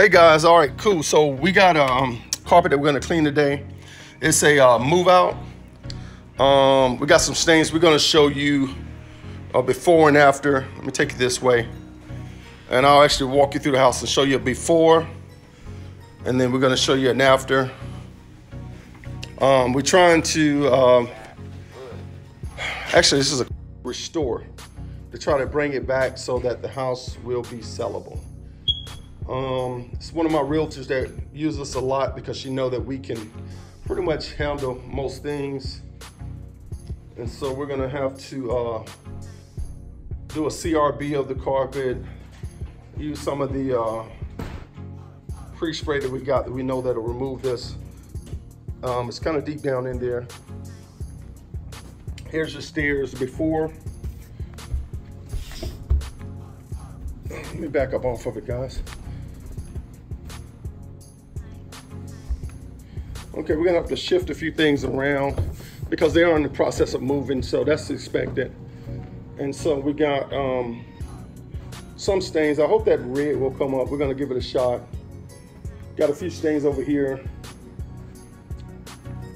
Hey guys, all right, cool. So we got a um, carpet that we're gonna clean today. It's a uh, move out. Um, we got some stains. We're gonna show you uh, before and after. Let me take it this way. And I'll actually walk you through the house and show you a before. And then we're gonna show you an after. Um, we're trying to, um, actually this is a restore to try to bring it back so that the house will be sellable. Um, it's one of my realtors that use us a lot because she know that we can pretty much handle most things. And so we're gonna have to uh, do a CRB of the carpet, use some of the uh, pre-spray that we got that we know that'll remove this. Um, it's kind of deep down in there. Here's the stairs before. Let me back up off of it, guys. Okay, we're gonna have to shift a few things around because they are in the process of moving, so that's expected. And so we got um, some stains. I hope that red will come up. We're gonna give it a shot. Got a few stains over here.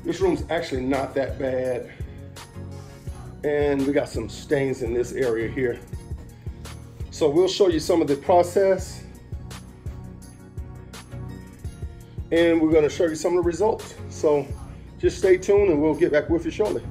This room's actually not that bad. And we got some stains in this area here. So we'll show you some of the process and we're gonna show you some of the results. So just stay tuned and we'll get back with you shortly.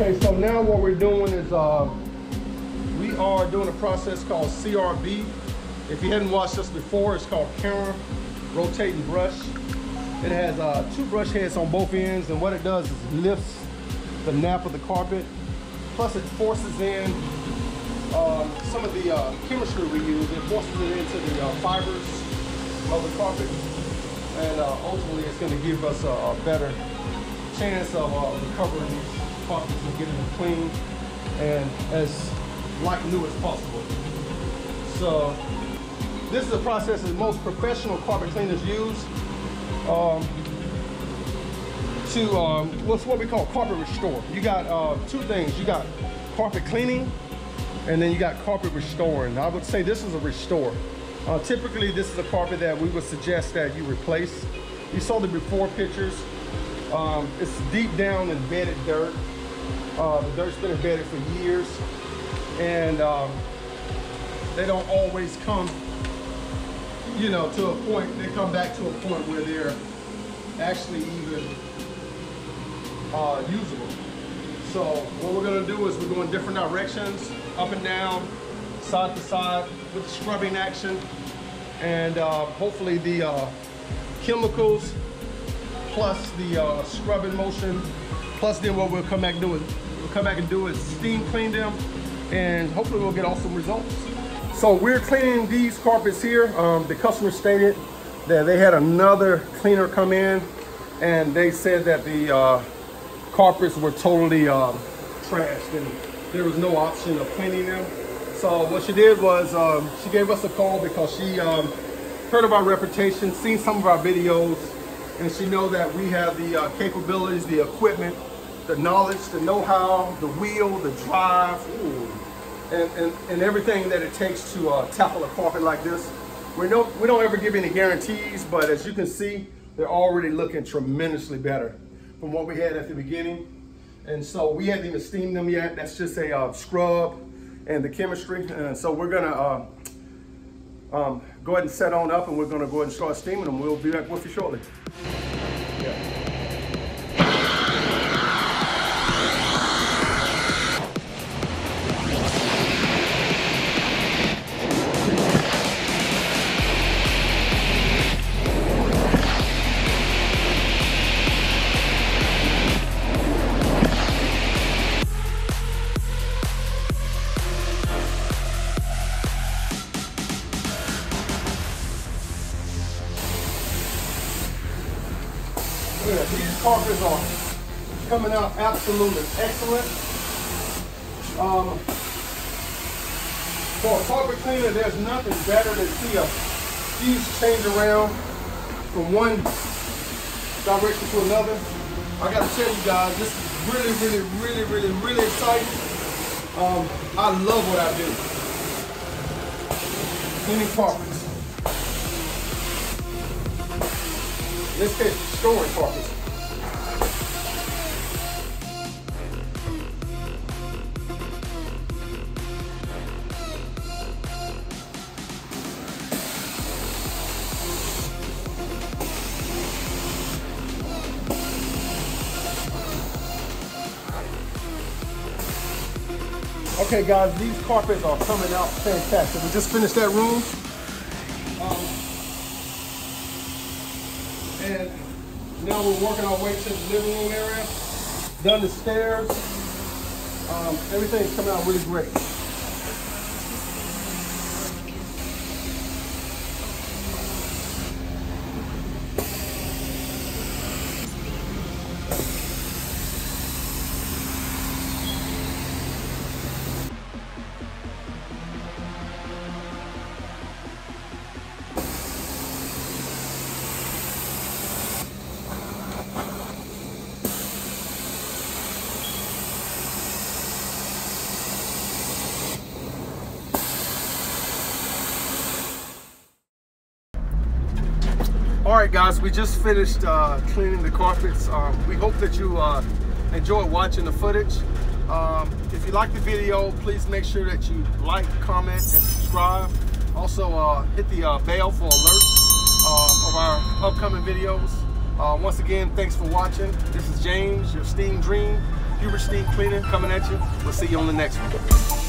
Okay, so now what we're doing is uh, we are doing a process called CRB. If you hadn't watched this before, it's called counter rotating brush. It has uh, two brush heads on both ends, and what it does is lifts the nap of the carpet. Plus, it forces in um, some of the uh, chemistry we use. It forces it into the uh, fibers of the carpet, and uh, ultimately, it's going to give us a, a better chance of uh, recovering these carpets and getting it clean and as like new as possible. So this is a process that most professional carpet cleaners use um, to um, what's what we call carpet restore. You got uh, two things. You got carpet cleaning and then you got carpet restoring. I would say this is a restore. Uh, typically, this is a carpet that we would suggest that you replace. You saw the before pictures. Um, it's deep down embedded dirt. Uh, the dirt's been embedded for years and um, they don't always come, you know, to a point, they come back to a point where they're actually even uh, usable. So what we're gonna do is we're going different directions, up and down, side to side with the scrubbing action. And uh, hopefully the uh, chemicals, plus the uh, scrubbing motion, plus then what we'll come back and do is we'll come back and do is steam clean them, and hopefully we'll get awesome results. So we're cleaning these carpets here. Um, the customer stated that they had another cleaner come in, and they said that the uh, carpets were totally uh, trashed, and there was no option of cleaning them. So what she did was um, she gave us a call because she um, heard of our reputation, seen some of our videos, and she know that we have the uh, capabilities, the equipment, the knowledge, the know-how, the wheel, the drive, and, and, and, everything that it takes to uh, tackle a carpet like this. We, know, we don't ever give any guarantees, but as you can see, they're already looking tremendously better from what we had at the beginning. And so we haven't even steamed them yet. That's just a uh, scrub and the chemistry. And so we're gonna uh, um, go ahead and set on up and we're gonna go ahead and start steaming them. We'll be back with you shortly. Yeah. Carpets are coming out absolutely excellent. Um, for a carpet cleaner, there's nothing better than see a huge change around from one direction to another. I gotta tell you guys, this is really, really, really, really, really exciting. Um, I love what I do. Cleaning carpets. In this case, storing carpets. Okay guys, these carpets are coming out fantastic. We just finished that room. And now we're working our way to the living room area. Done the stairs. Um, everything's coming out really great. Right, guys, we just finished uh, cleaning the carpets. Um, we hope that you uh, watching the footage. Um, if you like the video, please make sure that you like, comment, and subscribe. Also, uh, hit the uh, bell for alerts uh, of our upcoming videos. Uh, once again, thanks for watching. This is James, your Steam Dream, Hubert Steam Cleaning, coming at you. We'll see you on the next one.